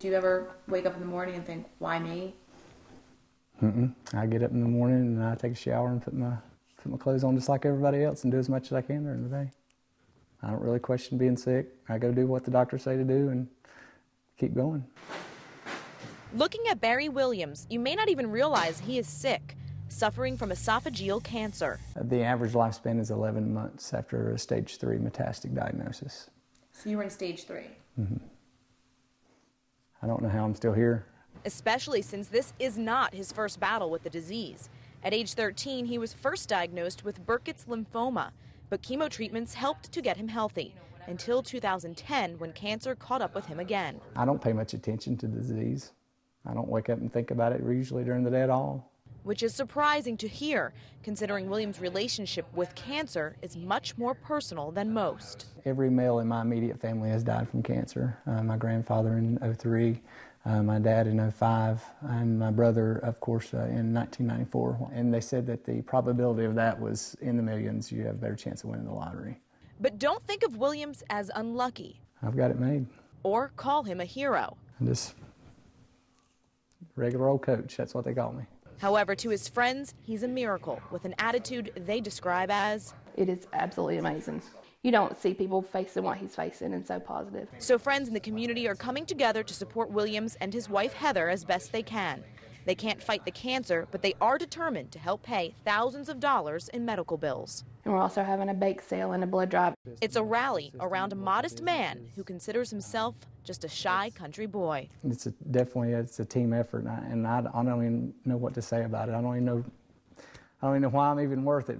Do you ever wake up in the morning and think, why me? Mm-mm. I get up in the morning and I take a shower and put my put my clothes on just like everybody else and do as much as I can during the day. I don't really question being sick. I go do what the doctors say to do and keep going. Looking at Barry Williams, you may not even realize he is sick, suffering from esophageal cancer. The average lifespan is 11 months after a stage three metastatic diagnosis. So you were in stage three. Mm-hmm. I don't know how I'm still here. especially since this is not his first battle with the disease. At age 13, he was first diagnosed with Burkitt's lymphoma, but chemo treatments helped to get him healthy until 2010 when cancer caught up with him again. I don't pay much attention to the disease. I don't wake up and think about it usually during the day at all. Which is surprising to hear, considering William's relationship with cancer is much more personal than most. Every male in my immediate family has died from cancer. Uh, my grandfather in 03, uh, my dad in 05, and my brother, of course, uh, in 1994. And they said that the probability of that was in the millions. You have a better chance of winning the lottery. But don't think of Williams as unlucky I've got it made. or call him a hero. I'm just regular old coach. That's what they call me. However, to his friends, he's a miracle with an attitude they describe as It is absolutely amazing. You don't see people facing what he's facing and so positive. So, friends in the community are coming together to support Williams and his wife Heather as best they can. They can't fight the cancer, but they are determined to help pay thousands of dollars in medical bills. And we're also having a bake sale and a blood drive. It's a rally around a modest man who considers himself just a shy country boy. It's a, definitely it's a team effort, and I, and I, I don't even know what to say about it. I don't even know I don't even know why I'm even worth it.